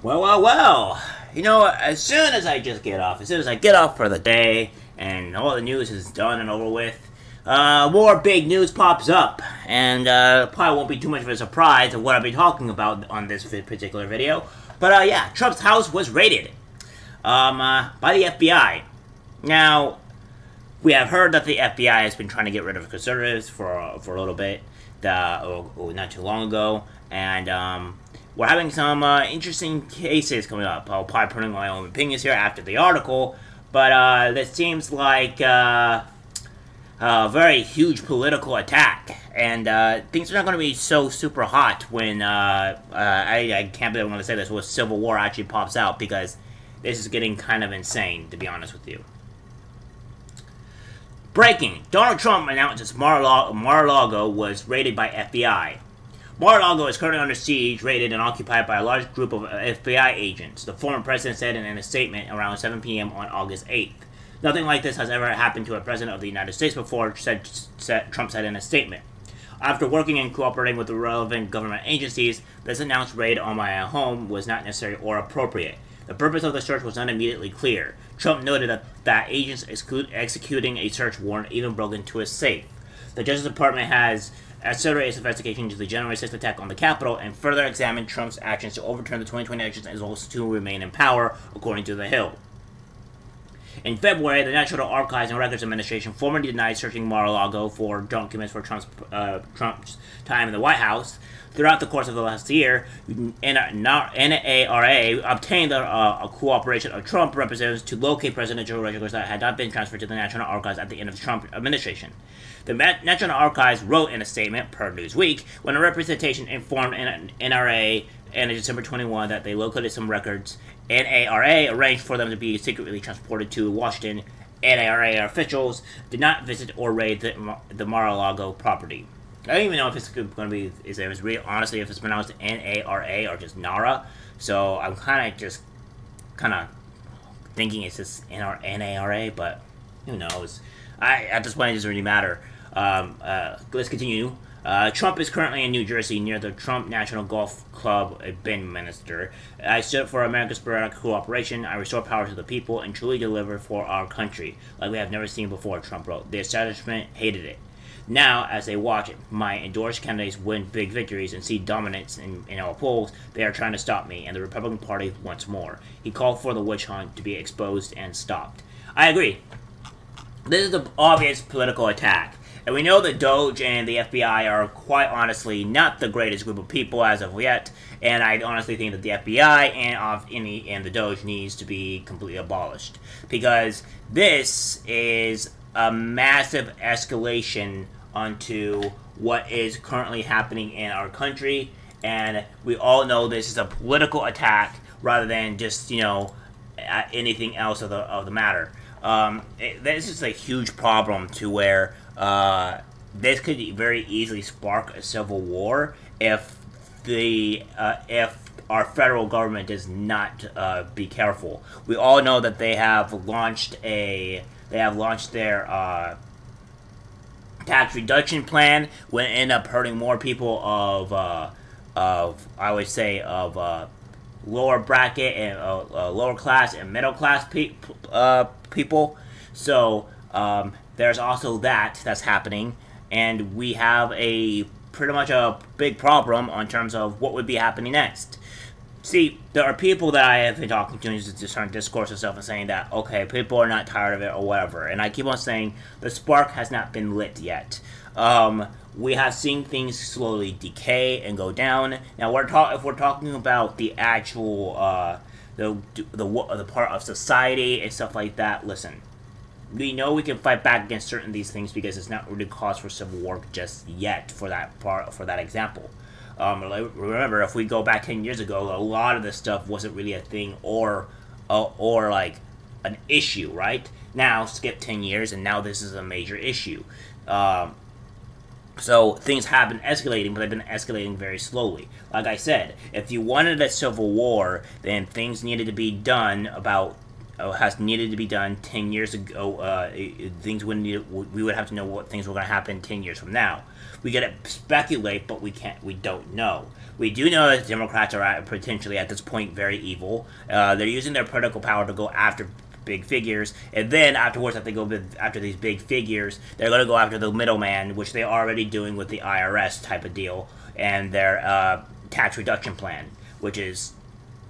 Well, well, well. You know, as soon as I just get off, as soon as I get off for the day, and all the news is done and over with, uh, more big news pops up, and uh, probably won't be too much of a surprise of what I'll be talking about on this particular video. But uh, yeah, Trump's house was raided um, uh, by the FBI. Now, we have heard that the FBI has been trying to get rid of conservatives for for a little bit, the, oh, oh, not too long ago, and um, we're having some uh, interesting cases coming up. I'll probably put in my own opinions here after the article, but uh, this seems like uh, a very huge political attack, and uh, things are not going to be so super hot when uh, uh, I, I can't believe I'm going to say this when civil war actually pops out because this is getting kind of insane, to be honest with you. Breaking: Donald Trump announces Mar-a-Lago was raided by FBI. Mar-a-Lago is currently under siege, raided, and occupied by a large group of uh, FBI agents, the former president said in a statement around 7 p.m. on August 8th. Nothing like this has ever happened to a president of the United States before, said, said, Trump said in a statement. After working and cooperating with the relevant government agencies, this announced raid on my home was not necessary or appropriate. The purpose of the search was not immediately clear. Trump noted that, that agents executing a search warrant even broke into his safe. The Justice Department has accelerate its investigation into the January 6th attack on the Capitol and further examine Trump's actions to overturn the 2020 elections as well as to remain in power, according to The Hill. In February, the National Archives and Records Administration formally denied searching Mar-a-Lago for documents for Trump's, uh, Trump's time in the White House. Throughout the course of the last year, NARA obtained the uh, cooperation of Trump representatives to locate presidential records that had not been transferred to the National Archives at the end of the Trump administration. The National Archives wrote in a statement per Newsweek when a representation informed NARA in December 21 that they located some records. NARA arranged for them to be secretly transported to Washington. NARA officials did not visit or raid the, the Mar-a-Lago property. I don't even know if it's going to be, is it real, honestly, if it's pronounced N-A-R-A or just NARA. So I'm kind of just, kind of thinking it's just N-A-R-A, but who knows. I, at this point, it doesn't really matter. Um, uh, let's continue. Uh, Trump is currently in New Jersey near the Trump National Golf Club Bedminster. I stood for America's sporadic cooperation. I restore power to the people and truly deliver for our country, like we have never seen before, Trump wrote. The establishment hated it. Now, as they watch my endorsed candidates win big victories and see dominance in, in our polls, they are trying to stop me and the Republican Party once more. He called for the witch hunt to be exposed and stopped. I agree. This is an obvious political attack. And we know that DOJ and the FBI are quite honestly not the greatest group of people as of yet. And I honestly think that the FBI and of any and the DOJ needs to be completely abolished because this is a massive escalation onto what is currently happening in our country. And we all know this is a political attack rather than just, you know, anything else of the, of the matter. Um, it, this is a huge problem to where uh, this could very easily spark a civil war if the uh, if our federal government does not uh, be careful. We all know that they have launched a they have launched their uh, tax reduction plan, will end up hurting more people of uh, of I would say of uh, lower bracket and uh, uh, lower class and middle class pe- uh, people. So um, there's also that that's happening, and we have a pretty much a big problem on terms of what would be happening next. See, there are people that I have been talking to this certain discourse and stuff and saying that, okay, people are not tired of it or whatever. And I keep on saying the spark has not been lit yet. Um, we have seen things slowly decay and go down. Now, we're talk if we're talking about the actual uh, the the the part of society and stuff like that. Listen, we know we can fight back against certain these things because it's not really cause for civil war just yet for that part for that example. Um, remember, if we go back ten years ago, a lot of this stuff wasn't really a thing or uh, or like an issue, right? Now skip ten years, and now this is a major issue. Um, so things have been escalating, but they've been escalating very slowly. Like I said, if you wanted a civil war, then things needed to be done about has needed to be done 10 years ago. Uh, things would need, we would have to know what things were going to happen 10 years from now. We get to speculate, but we can't. We don't know. We do know that Democrats are at, potentially at this point very evil. Uh, they're using their political power to go after big figures, and then afterwards, if they go after these big figures, they're going to go after the middleman, which they're already doing with the IRS type of deal and their uh, tax reduction plan, which is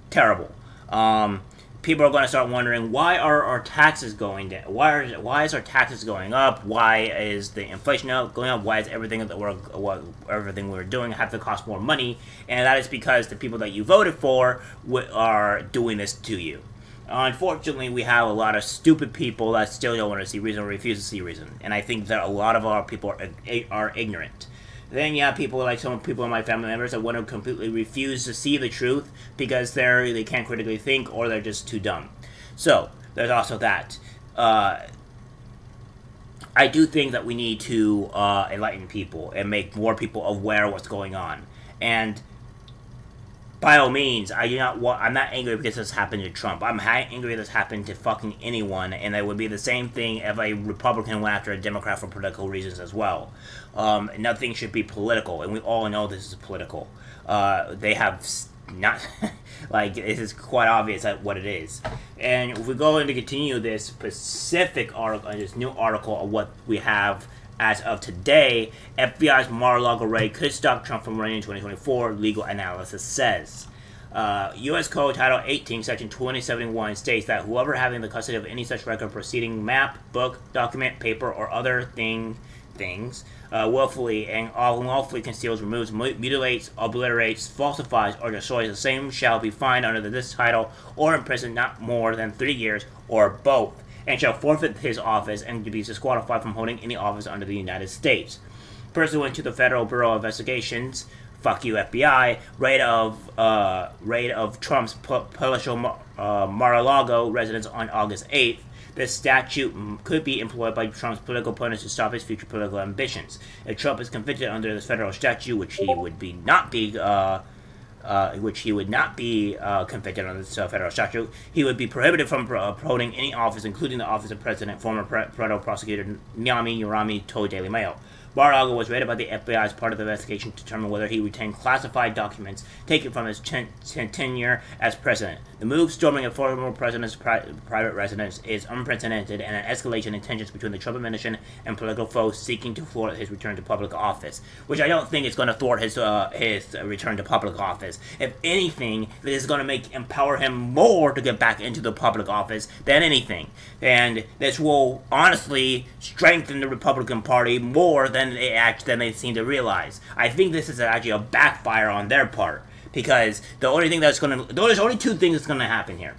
terrible. Um, people are going to start wondering why are our taxes going down? Why are why is our taxes going up? Why is the inflation going up? Why is everything that we're what everything we're doing have to cost more money? And that is because the people that you voted for are doing this to you. Unfortunately, we have a lot of stupid people that still don't want to see reason or refuse to see reason, and I think that a lot of our people are, are ignorant. Then have people like some people in my family members that want to completely refuse to see the truth because they're they can't critically think or they're just too dumb. So there's also that. Uh, I do think that we need to uh, enlighten people and make more people aware of what's going on. And by all means, I do not want. I'm not angry because this happened to Trump. I'm angry this happened to fucking anyone, and it would be the same thing if a Republican went after a Democrat for political reasons as well. Um, nothing should be political, and we all know this is political. Uh, they have not like this is quite obvious at what it is. And if we go into continue this specific article, this new article of what we have as of today, FBI's Mar-a-Lago raid could stop Trump from running in 2024, legal analysis says. Uh, U.S. Code Title 18, Section 2071 states that whoever having the custody of any such record proceeding, map, book, document, paper, or other thing, things, uh, willfully and unlawfully conceals, removes, mutilates, obliterates, falsifies, or destroys the same shall be fined under this title or imprisoned not more than three years, or both and shall forfeit his office and be disqualified from holding any office under the United States. Pursuant to the Federal Bureau of Investigations, fuck you FBI, raid of uh, raid of Trump's Palatial uh, Mar-a-Lago residence on August 8th, this statute could be employed by Trump's political opponents to stop his future political ambitions. If Trump is convicted under this federal statute, which he would be not be uh, uh, which he would not be uh, convicted on this federal statute. He would be prohibited from holding any office, including the office of president, former federal prosecutor Neama Rahmani told Daily Mail. Mar-a-Lago was raided by the FBI as part of the investigation to determine whether he retained classified documents taken from his ten- ten- tenure as president. The move storming a former president's pri- private residence is unprecedented and an escalation in tensions between the Trump administration and political foes seeking to thwart his return to public office, which I don't think is going to thwart his uh, his return to public office. If anything, it is going to make empower him more to get back into the public office than anything, and this will honestly strengthen the Republican Party more than than they act than they seem to realize. I think this is actually a backfire on their part because the only thing that's going to there's only two things that's going to happen here.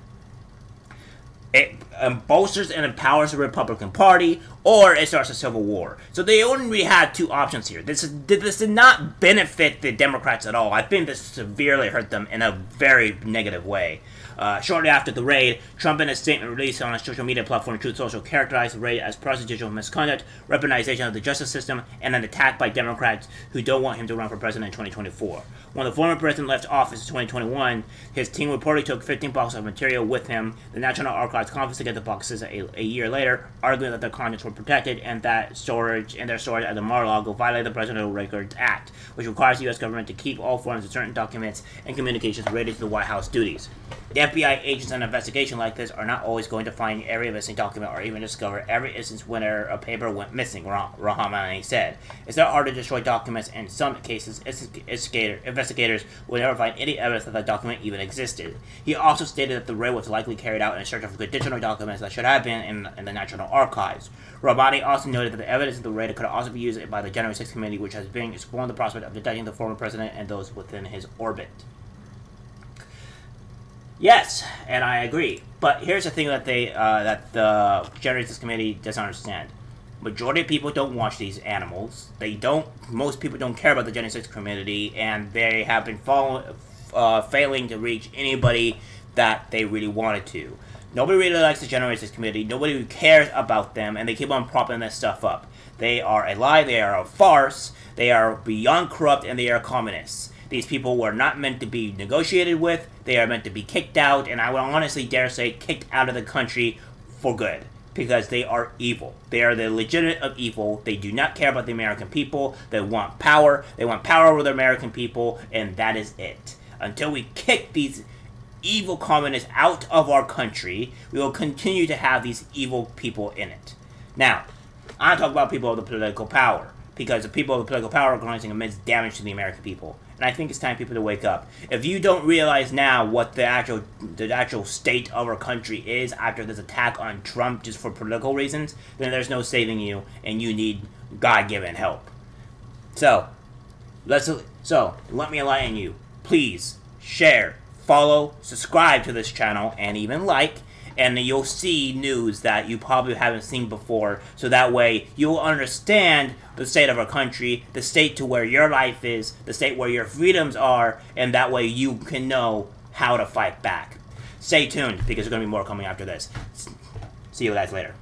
It um, bolsters and empowers the Republican Party, or it starts a civil war. So they only had two options here. This is, this did not benefit the Democrats at all. I think this severely hurt them in a very negative way. Uh, shortly after the raid, Trump in a statement released on his social media platform Truth Social characterized the raid as prosecutorial misconduct, weaponization of the justice system, and an attack by Democrats who don't want him to run for president in 2024. When the former president left office in 2021, his team reportedly took 15 boxes of material with him. The National Archives confiscated the boxes a, a year later, arguing that their contents were protected and that storage and their storage at the Mar-a-Lago violated the Presidential Records Act, which requires the U.S. government to keep all forms of certain documents and communications related to the White House duties. The FBI agents on an investigation like this are not always going to find every missing document or even discover every instance when a paper went missing, Rahmani said. It's not hard to destroy documents, and in some cases, investigators will never find any evidence that the document even existed. He also stated that the raid was likely carried out in search of additional documents that should have been in, in the National Archives. Rahmani also noted that the evidence of the raid could also be used by the January 6th committee, which has been exploring the prospect of detecting the former president and those within his orbit. Yes, and I agree. But here's the thing that they uh, that the 6th committee doesn't understand. Majority of people don't watch these animals. They don't. Most people don't care about the Genesis 6th community, and they have been follow, uh, failing to reach anybody that they really wanted to. Nobody really likes the 6th committee. Nobody cares about them, and they keep on propping this stuff up. They are a lie. They are a farce. They are beyond corrupt, and they are communists. These people were not meant to be negotiated with. They are meant to be kicked out, and I would honestly dare say kicked out of the country for good. Because they are evil. They are the legitimate of evil. They do not care about the American people. They want power. They want power over the American people, and that is it. Until we kick these evil communists out of our country, we will continue to have these evil people in it. Now, I talk about people of the political power because the people of the political power are causing immense damage to the American people. And I think it's time people to wake up. If you don't realize now what the actual the actual state of our country is after this attack on Trump just for political reasons, then there's no saving you, and you need God-given help. So, let's so let me enlighten you. Please share, follow, subscribe to this channel, and even like and you'll see news that you probably haven't seen before. So that way you'll understand the state of our country, the state to where your life is, the state where your freedoms are, and that way you can know how to fight back. Stay tuned because there's going to be more coming after this. See you guys later.